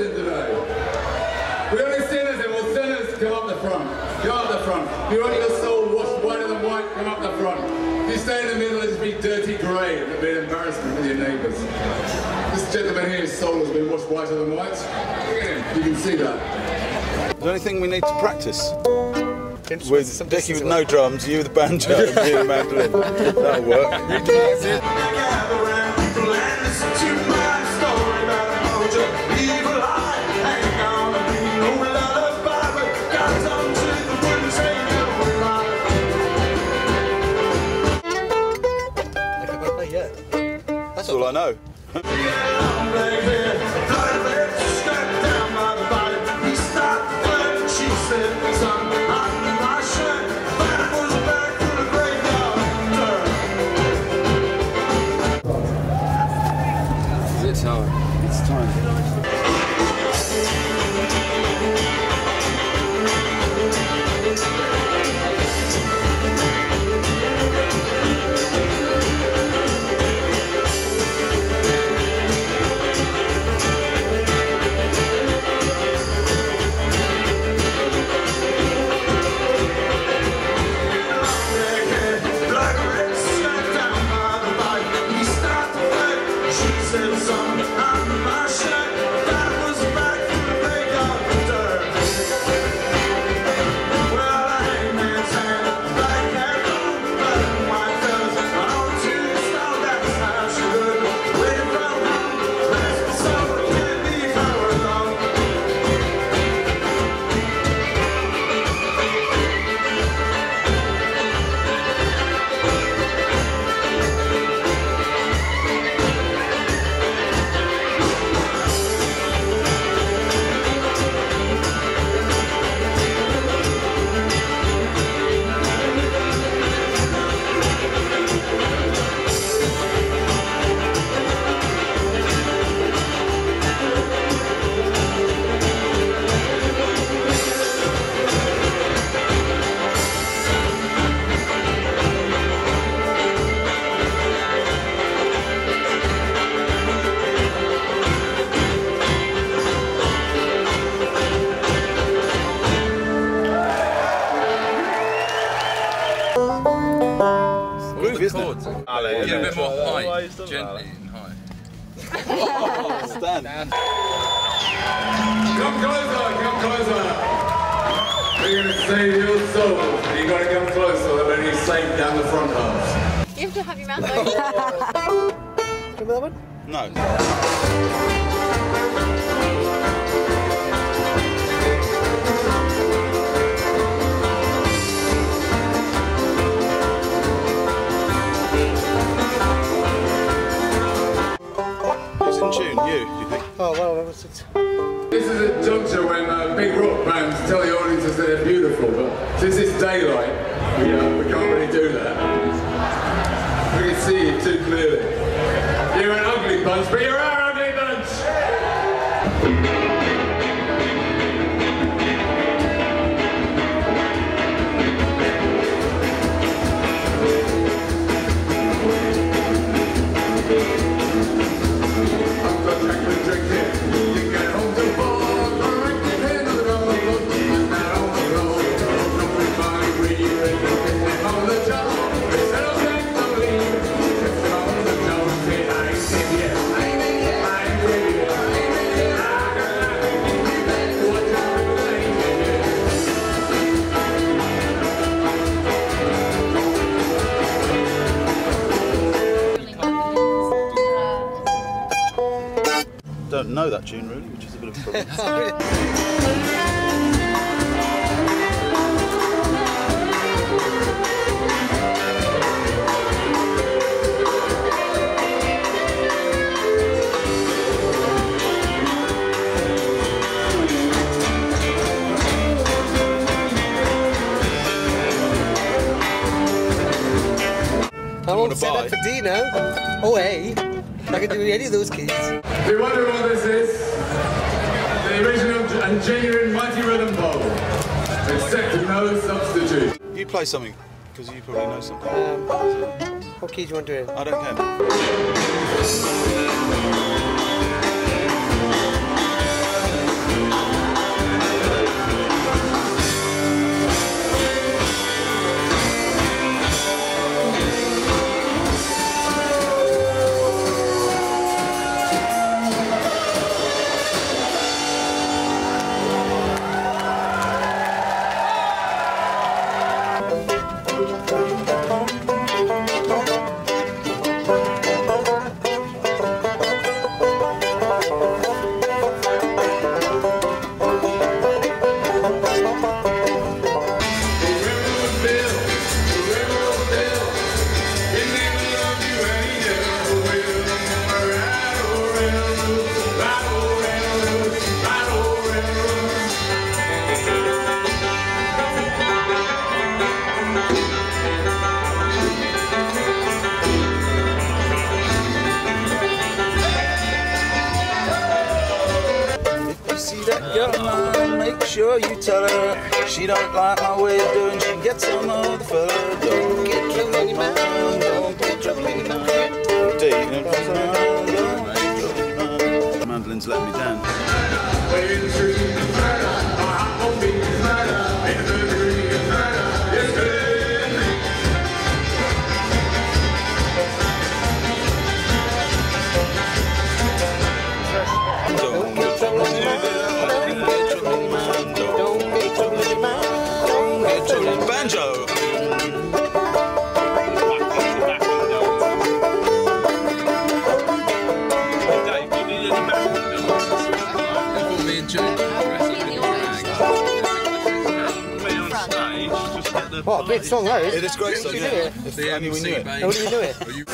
in today. We only sinners and we're sinners, come up the front. Come up the front. If you want your soul washed whiter than white, come up the front. If you stay in the middle, it'll be dirty grey. It'll be an embarrassment with your neighbours. This gentleman here, his soul has been washed whiter than white. Look at him. You can see that. Is there anything we need to practice? Instruments, With some Dickie with no drums, you with the banjo, and me with the mandolin. That'll work. I know. Isn't? Get a bit more height, gently and high. Stand. Come closer, come closer. We're going to save your soul. you got to come closer, then he's safe down the front half. You have to have your mouth open. Remember that one? No. You, do you think? Oh, well, that was it. This is a juncture when uh, big rock bands tell the audiences that they're beautiful, but since it's daylight, we, uh, we can't really do that. We can see you too clearly. You're an ugly bunch, but you're know that tune really, which is a bit of a problem. I won't say that for D now. Oh, A. I can do any of those keys. If you wonder what this is, the original and genuine Mighty Rhythm Bowl. Accept no substitute. You play something, because you probably know something. Um, what key do you want to do? I don't care. Sure you tell her she don't like my way of doing. She can get some other fella. Don't Get trouble in your mouth. Don't get trouble in your mouth. Mandolin's let me down. Rags. What a big song that is. It is great song, You yeah. If The only we knew it. How do you do it? Are you-